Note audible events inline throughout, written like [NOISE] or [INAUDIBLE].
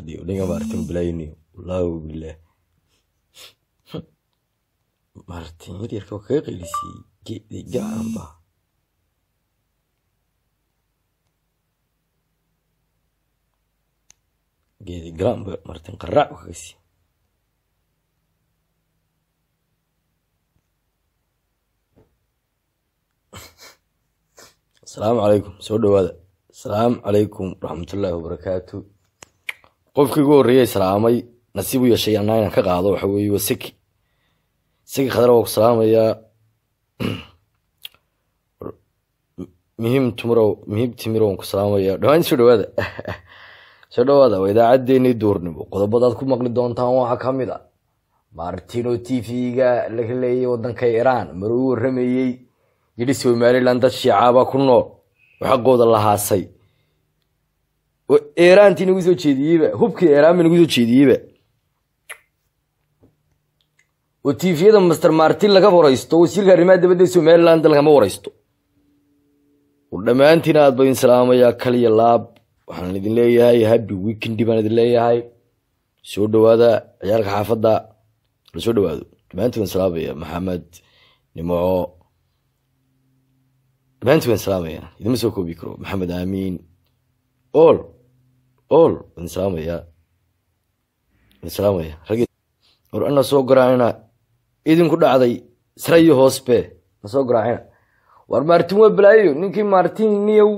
fadhiyo ninga martin bilayniyo wallaahi bilah martin yaryarka waa kaga qaylisiyey geedi gacan ba geedi gacan ba martin qaraac ba kaga asalaamu calaykum soo dhawaada asalaamu calaykum waraxmatullaahi wabarakaatu qofkii ugu horreeyay salaamay nasiib u yeeshay anaa inaan ka qaado waxa weeye waa seki. Seki khadra waa ku salaamayaa. [CLEARS THROAT] Muhiim timirow muhiim timirow waan ku salaamayaa. Dhawaan soo dhawaada. [LAUGHS] Soo dhawaada waa idaacaddeenii duurnimo qodobadaad ku maqli doontaan waxaa ka mid a martino t v-ga laga leeyay waddanka iiraan maruu warramayey yidhi somalilan dad shiicaaba ku nool. Oo xaqooda la haasay oo eeraantii nagu soo jeediyeyba hubkii eeraanba nagu soo jeediyeyba oo tifiyada master martin laga waraysto wasiirka arrimaha dabadda somaliland lagama waraysto dhammaantiina aad ba idin salaamayaa kaliya laab waxaan idin leeyahay happy weekendi baan idin leeyahay soo dhawaada ciyaalka xaafadda la soo dhawaado dhammaantiin waan salaamaya maxamed nimco dhammaantiin waan salaamaya idima soo koobi karo maxamed aamiin ol ol waan salaamaya waan salaamaya rag war ana soo garaacina idinku dhacday sare iyo hoosbe. Na soo garaacina war martin waa balaayo ninkii martin niyow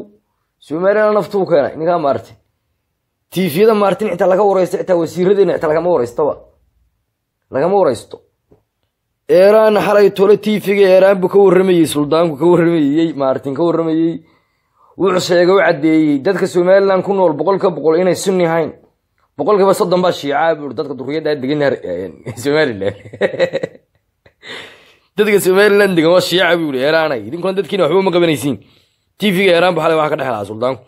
somaliland naftuu keenay. Ninkaa martin. Tifiyada martin xitaa laga waraysto xitaa wasiiradeena xitaa lagama waraystoba. Lagama waraysto. Eeraan xalay tole tifiga eeraan buu ka warramayey suldaanku ka warramayey martin ka warramayey wuxuu sheegay u caddeeyey dadka somaliland ku nool boqolka boqol inay sunni hayn boqolkiiba soddon baa shiicaa buu dadka duriyadda degan somaliland. [LAUGHS] Dadka somaliland degan waa shiica buu yii eeraanay idinkuna dadkiina waxba ma qabanaysiin. Tv-ga eeraan bu xalay waxa ka dhex suldaanku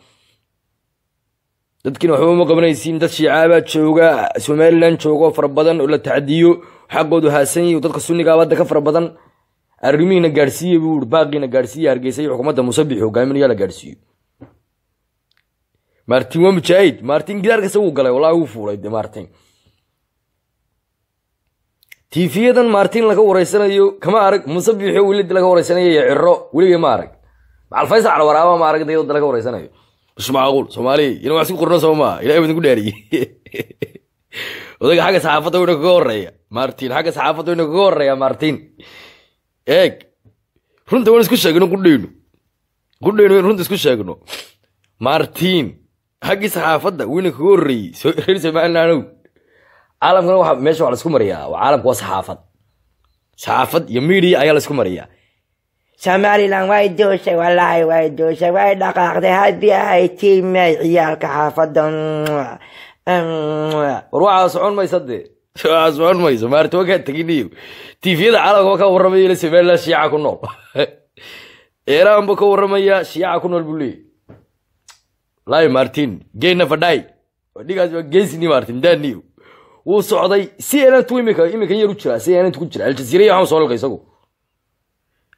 dadkiina waxba ma qabanaysiin dad shiicaabaa jooga somaliland jooga oo fara badan oo la tacdiyo xaqoodu haasan yahi dadka sunnigaa badda ka fara badan arrimihiina gaadhsiiye buu ii baaqiina gaadhsiiye hargeysa iyo xukuumadda musabix hogaaminayaa la gaadhsiiyo martin waa mujaahid martin gidaar kasta wuu galay wallahi wuu fuulay de martin. Tifiyadan martin laga wareysanayo kama arag musabixo welid laga wareysanayo iyo ciro weligay ma arag. Macal faysal calwaraaba ma arag dayada laga wareysanayo. Bish macquul soomaaliya ina wax isku qorno soo maa ilahay baa odayga xagga saxaafadda wayna kaga horreeya martin xagga saxaafadda wayna kaga horreeya martin eeg runta waan isku sheegno qudhayno qudhayno runta isku sheegno martin xaggii saxaafadda wayna kaga horeeyey reer somalilandow caalamkana waa meesha waa la isku mariyaa caalamka waa saxaafad saxaafad iyo media ayaa la isku mariyaa somalilan way duushay wallaahi way duushay way dhaqaaqday haddii ay tiimay ciyaalka xaafadda war waxaa socon maysa dee socon mayso maarta waa kaa teginiyo tifiyada caalamka waa ka warramaya ila somaliland shiica ku nool eeraan [LAUGHS] buu ka warramaya shiica ku nool buu leeyay lai martin geyna fadhay dhigaas waa geysini martin daniyo wuu socday si enantu imika imikan yar u si enantu ku jira aljasiira waxaan soo liqay isagu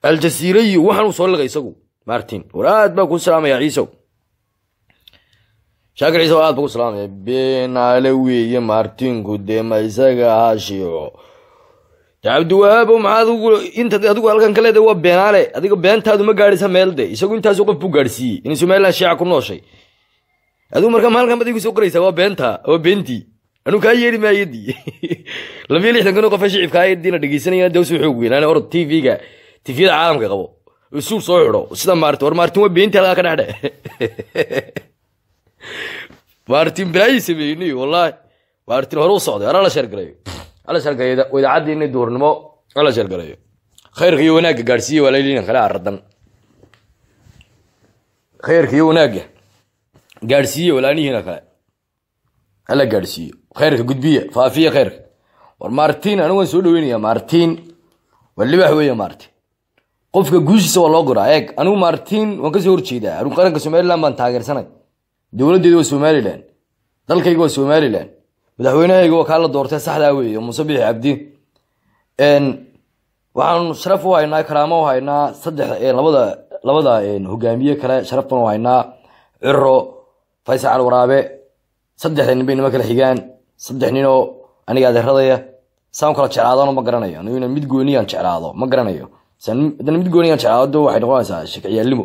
aljasiira iyo waxaan soo liqay isagu martin war baa kuu salaamaya ciisow shaakir ciisow aad baa ku salaamaya beenaale weeye martinku dee ma isaga ahaa shiico cabdiwahaabo maxaad ugu inta adigu halkan ka leedahay waa beenaale. Adiga beentaadu ma gaadhisa meel de. Isagu intaasu qof buu gaadhsiiyey in somaliland shiica ku nooshay. Adigu markaa ma halkan baad igu waa beenta waa beentii. Anuu kaa yeeri maayadii. [LAUGHS] Labiyo lixdan kun oo qof shicibka ayadiina dhegeysanayana dee u soo xoog weynaan orod tv-ga tifyada caalamka qabo. Suur soo xidho. Sida maartin war maartin waa beentii halkaa ka dhexdhe [LAUGHS] maartin balaayi sameeyni wallaahi maartin hore u socday? Ara la sheergalayo ala sheergalayo idaacaddiini duurnimo ala sheergalayo khayrka iyo wanaagga gaadhsiiye waa laylinan kale aradan khayrka iyo wanaagga gaadhsiiye walaanihiina kale hala war martin anigu waan soo dhaweynaya martin. Waa libax martin. Qofka guushiisa waa loo goraa. Eeg anigu martin waan ka soo horjeedaa. Anigu qaranka somaliland baan taageersanay dowladdeeda waa somaliland dalkayga waa somaliland madaxweynahayga waa kaa la doortay saxdaa weeye musabix cabdi. Waxaan sharaf u haynaa karaamo u haynaa saddex labada labada hogaamiye kale sharaf u haynaa. Ciro faysal calwaraabe saddexda nin bay nima kala xigaan. Saddex nin oo aniga adeeradaya saan kala jeclaadano ma garanayo. Anigu inaan mid gooniyaan jeclaado ma garanayo. Haddana mid gooniyaan jeclaado waxay noqonaysaa shakciyaalimo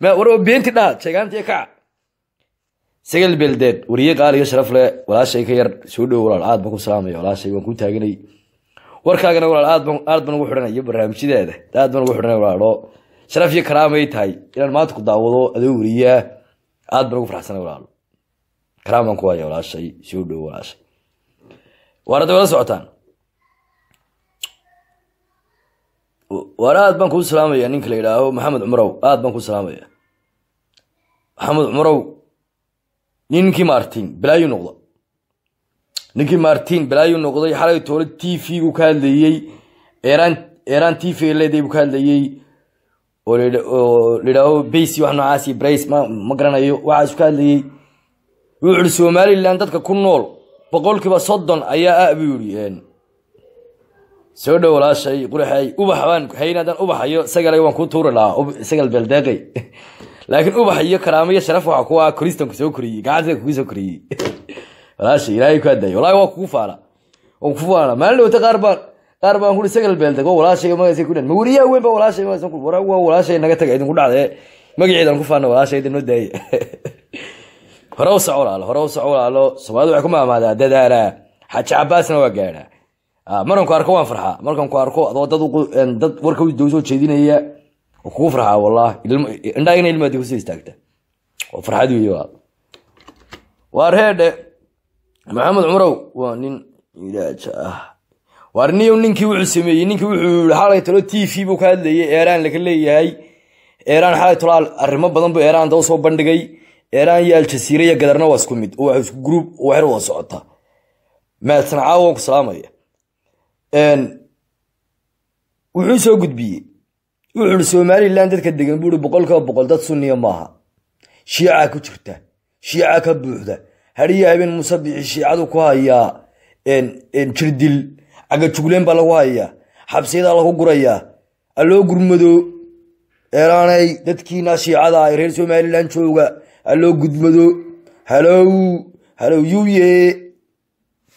war beenti dhaha sheegaantii kaca sagal beldeed wariye qaaliyo sharaf leh walaashay ka yar soo dhow walaal aad baan ku salaamaya walaashay waan ku taaganay warkaagana walaal aad baan ugu xidhanaya barnaamijyadeeda. Aad baan ugu xidhanaya walaalo. Sharaf iyo karaamay tahay inaan maanta ku daawado adoo wariyaa aad baan ugu farxsanay walaalo. Karaam baan walaashay soo dhow walaashay. Waar hadda wala socotaan waar aad baan kuu salaamaya ninka la yidhaaho maxamed cumarow aad baan kuu salaamaya. Maxamed cumarow ninkii martin balaayu noqda ninkii martin balaayu noqday. Xalay toole t v-gu ka hadlayey eraan eraan t v leeday buu ka hadlayey oo layidhaaho basy wax noocaasi brace ma garanayo waxaasu ka hadlayey wuxuu ihi somaliland dadka ku nool boqolkiiba soddon ayaa ah buu yihi soo dhow walaashay quraxay ubax baan haynadan ubaxayo sagalay waan kuu tuuri lahaa sagal beldeeqay [LAUGHS] laakiin ubax iyo karaamo iyo sharaf waxa kuwa koristanku soo koriyey gacantada kugu soo koriyey. [LAUGHS] Walaashay ilaahay ku hadaayo wallahi waa kugu faala. Waan kugu faala. Maalin dhawta qaar baan qaar baan kuri sagal beeldeeg waa walaashay magaciisa ku dhan. Ma wariyaa weyn ba walaashay magaciisa ku wara waa walaashay naga taga idinku dhacday magaceedan ku faana walaashay idin noo daayay [LAUGHS] hore u soco walaalo soomaalidu waxay ku maamaadaa dadaala. Xaaji cabaasna waa gaadhaa markan ku arko waan farxaa. Markan ku arko adoo dad warka doo soo jeedinaya kugu farxaa wallahi indhaagina ilmaadi ku soo istaagta. Oo farxad weeye waa. Waa reedhe maxamed cumarow waa nin ilaaja ah. Waar niyow ninkii wuxuu sameeyey ninkii wuxuu xalay talo t v buu ka hadlayay eeraan laga leeyahay. Eeraan xalay talo arrimo badan buu eeraan daba soo bandhigay. Eeraan iyo aljasiira iyo gadarna waa isku mid waa isku gruub waxyar wada socota. Maadsan caawa waan ku salaamaya wuxuu soo gudbiyey. Wuxuu ihi somaliland dadka degan buu i boqolkiiba boqol dad sunniya maaha. Shiicaa ku jirta shiica ka buuxda. Hadiyo habeen musabixi shiicadu ku hayaa jirdil cagajugleen baa lagu hayaa xabsiyadaa lagu gurayaa alloo gurmado eeraanay dadkiina shiicada ah reer somaliland jooga. Alloo gudmado halow halow yuye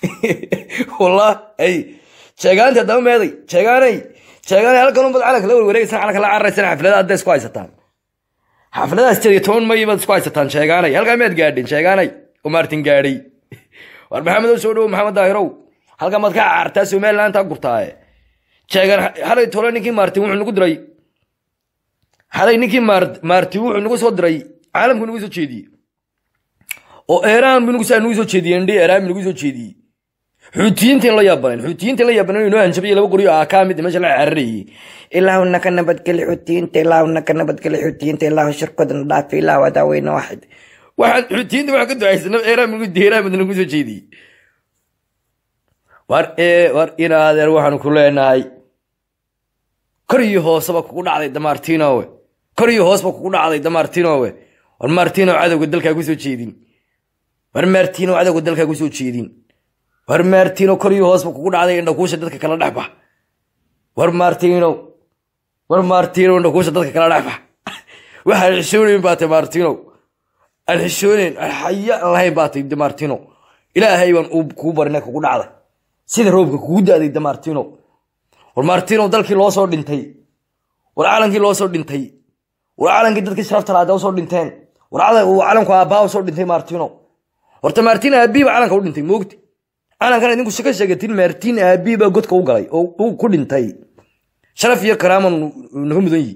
[LAUGHS] wallah ay sheegaanti haddaba meeday sheegaanay sheegaanay halkan unbad calanka la warwareegaysan calanka la cararaysan xafladaha hadda isku haysataan. Xafladaha sideed iyo toban may isku haysataan sheegaanay halkaa miyaad gaadhin sheegaanay oo maartin gaadhay. [LAUGHS] War maxamed soo dhowo maxamed daahirow. Halkan baad ka caartaa somaliland taa gurtaaye. Sheegaan xalay tole ninkii maartin wuxuu nagu diray. Xalay ninkii maartin wuxuu nagu soo diray. Caalamku nagu soo jeediyey. Oo eeraan bu nagu soo jeediyey indhi eeraan bu nagu soo jeediyey xuutiyiintiin la yaabaneen xuutiyiintiin la yaabaneen inoo hanjabay laba qoryo ah kaa mid meesha la cararayay ilaahu naka nabadgeli xutiyiinta ilaahu naka nabadgeli xutiyiinta ilaahu shirkoodan dhaafi ilaahu adaaweyne waxid waxaan xuutiyiinta waxaan ka ducaysana eeraan nagu deeraan mid nagu soo jeediyey war ee war ina adeer waxaanu ku leenahay kor iyo hooseba kugu dhacday damartinowe kor iyo hoosba kugu dhacday damartinowe war martino cadowga dalkaa ku soo jeedin. War martino cadowga dalkaa ku soo jeedin war martino kor iyo hoosba kugu dhacday indhakuusha dadka kala dhexbax war martino war martino indhakuusha dadka kala dhexbax [LAUGHS] waxaan xishoonayn baatay martino. Aan xishoonayn lahayn baatay de martino. Ilaahay baan kugu barina kugu dhacday. Sida roobka kugu martino. War martino dalkii loo soo dhintay. War calankii loo soo dhintay. War calankii dadkii sharafta lahaa u soo dhinteen. War calanku aabbaa u soo dhintay martino. Horta martin aabii baa calanka u dhintay moogti calankan idinku shaka sheegatin martin aabii baa godka u galay oo uu ku dhintay. Sharaf iyo karaama naga mudan yihi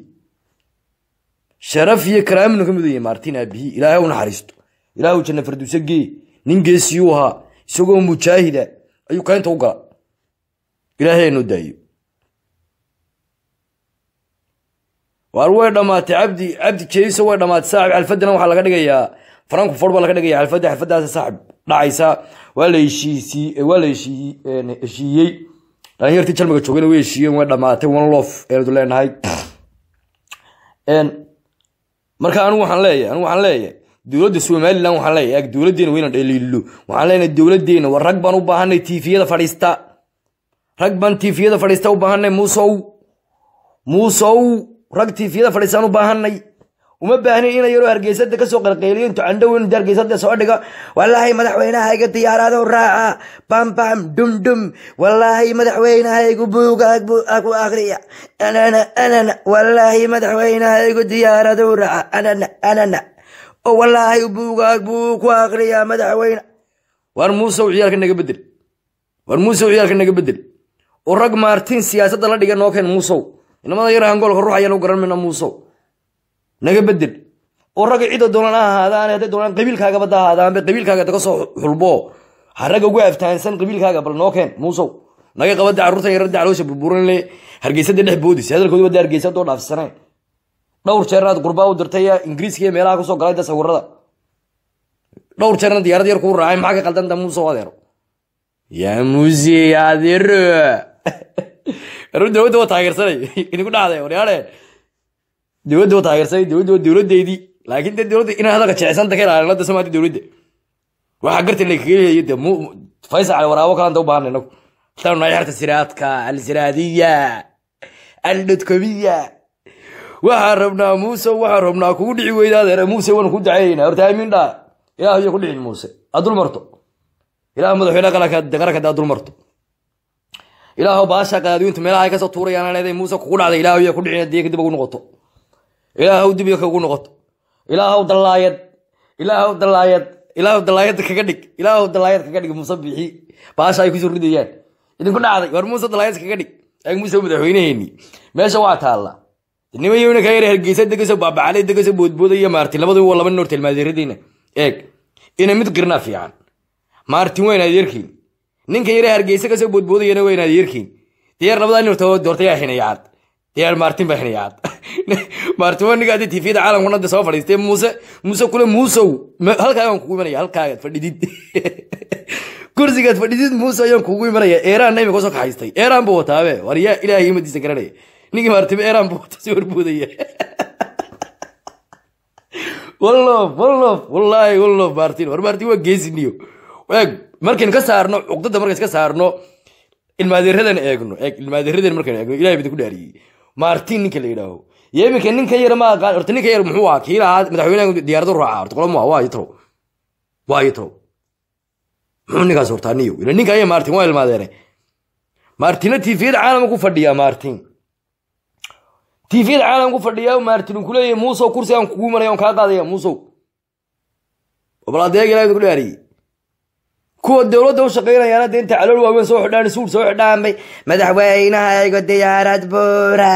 sharaf iyo karaama naga mudan yihi martin aabihi ilaahay u naxariisto. Ilaahu janna farduuse gee. Nin geesiyuu ahaa isagoo mujaahida ayuu keenta u gala ilaahay noo daayo. Waar way dhammaatay cabdi cabdi jeeso way dhammaatay saaxib alfadana waxaa laga dhigayaa frankfurt baa laga dhigaya xalfadda xalfadaas saaxib dhacaysa waa la heshiiyey een, heshiiyey dhalinyartii jalmiga joogayna way heshiiyeen way dhamaatay one lof eenu leenahay Een, marka anigu waxaan leeyahay anigu waxaan leeyahay dowladda somalilan waxaan leeyahay ag dowladdeena wayna dhaliilo waxaan leenahay dowladdeena war rag baan u baahanay tiifiyada fadhiista rag baan tiifiyada fadhiista u baahanay muusow muusow rag tiifiyada fadhiistaan u baahanay uma baahnin ina yaroo hargeysada ka soo qalqeeliyo intu candhow in hargeysada soo dhigo. Wallaahi madaxweynahayga diyaarado raaca. Bam bam dum dum. Wallaahi madaxweynahaygu buugaag buu ku akriya anana anana. Wallaahi madaxweynahaygu diyaarado raaca. Anana anana. Oo wallaahi buugaag buu ku akriya madaxweyne. War muusow ciyaalka naga bedel. War muusow ciyaalka naga bedel. Oo rag maartin siyaasadda la dhiga noo keen muusow. Inamada yar hangoolka ruux ayaan u garan mayna muusow naga bedel. Oo ragga cidda doonaan ha ahaadaan hadday doonaan qabiilkaagaba da ahaadaanba qabiilkaaga daga soo xulbo. Ha ragga ugu aftahansan qabiilkaaga bal noo keen muusow. Naga qabada carruurta yarar dacloosha burburan le hargeysada dhex boodis hadalkooda wada hargeysada oo dhaafsaneen dhowr jeerna aad u dirtay ingiriiska iyo meelaha ku soo galay da sawirada dhowr jeerna diyaarad yar kuu raacay maxaa ka qaldanta muusow adeero yaa muuse adeero arru [LAUGHS] dowladda waa taageersanay. [LAUGHS] Idinku dhacday waryaadhe dowladda waa taageersanay dowladda waa dowladdeydii laakiin dee dowladda inaa hadalka jececsanta ka ilaalin da samaata dowladda waxaa garta la leeyahay dee mu faysal cali waraabo kalanta u baahanay inagu taanu nahay xerta siraadka alsiraadiya aldhodkobiya waxaan rabnaa muuse waxaan rabnaa kugu dhici weyda adeer muuse waan ku dacaynaa horta aamin dhaa ilaah iyo ku dhicin muuse aad dul marto ilaah madaxweyne qaranka qaranka daa dul marto ilaahow baasha qaadiintu meelaha ay ka soo tuurayaan leedahay muuse kugu dhacday ilaahow yaa ku dhicin dee kadib ugu noqoto ilaahow dib iyo kagu noqoto ilaahow dallaayad ilaahow dallaayad ilaahow dallaayad kaga dhig. Ilaahow dallaayad kaga dhig muuse bixi. Baasha ay ku soo ridayaan. Idinku dhacday. War muuse dallaayad kaga dhig. Eeg muuse madaxweyneheenii meesha waa taalla. Nimayowna ka yar hargeysa degasoo baabacalay degasoo boodboodaya maartin labadaba waa laba nin hor tilmaadeeradiina eeg ina mid qirnaa fiican. Maartin waa yarkiin ninka yare hargeysa ka soo boodboodayana waa yarkiin diyaar labadaa nin horta doortayaa xinayaad diyaar maartin baa xinayaad [LAUGHS] maartin waa ninka haddii tifiyada caalamka dhan soo fadhiistay. Muuse muuse kule muusow. Halkaagaan kugu imanaya halkaagaad fadhidid. [LAUGHS] Kursigaad fadhidid muuse ayaan kugu imanaya. Eeraan imika soo kaxaystay. Eeraan buu wataabe. War yaa ilaahay imadiisa garanaya ninkii maartiba eeraan buu wata si horboodaya [LAUGHS] wallof wallof wallaahi wallof maartin war maartin waa geesiniyo eeg markayn ka saarno cuqdada markayn ka saarno ilmaadeeradan eegno. Eeg ilmaadeeradan markayn eegno. Ilahay bidin ku dhaariyey maartin ninka la yidhaaho. Iyo iminka ninka yar ma aqaan horta ninka yar muxuu ahaa kii lahaa madaxweynaha diyaarado raaca horta qola mu waa yitro. Muxuu ninkaas hortaa niyo ila ninka aya maartin waa ilmaadeere maartina tifiyada caalamka ku fadhiyaa maartin tifiyada caalamka ku fadhiyaa maartin kuleeyahay muusow kursi kugu maraya aan kaa qaadaya muusow bal adeeg ku dhaariyey kuwa dowladda u shaqaynayaana dee inta calool waaweyn soo xidhaan suur soo xidhaan bay madaxweynahaygu diyaarad buura.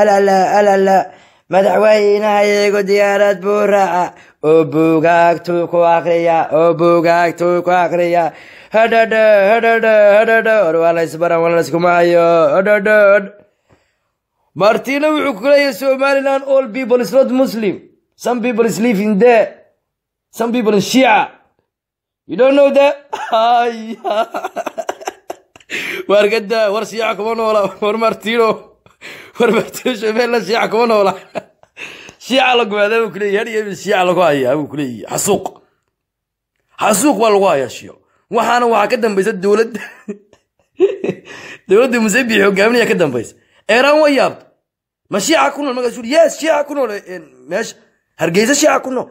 Alala alala. Madaxweynahaygu diyaarad buuraca oo buugaagtuu ku akriya oo buugaagtuu ku akriya hadhadha hadhadha hadhadha. War waa la isbaran waa la iskuma hadhadha martina wuxuu ku leeyahay somaliland all people is not muslim. Some people is live in there. Some people in shia you don't know that? [LAUGHS] [LAUGHS] War gada war shiica kuma noola war martino [LAUGHS] war martino somaliland shiica kuma noola. Shiica la gumaadaa buu kuleeyahay har iyo shiica lagu hayaa buu kuleeyahay xasuuq. Xasuuq baa lagu hayaa shiyo. Waxaana waxaa ka dambaysa dowladda. Dowladda musabix hogaaminaya ka dambaysa. Eeraan waa yaabta ma shiica ku nool markaasuu yes shiica ku nool. Meesha hargeysa shiica ku nool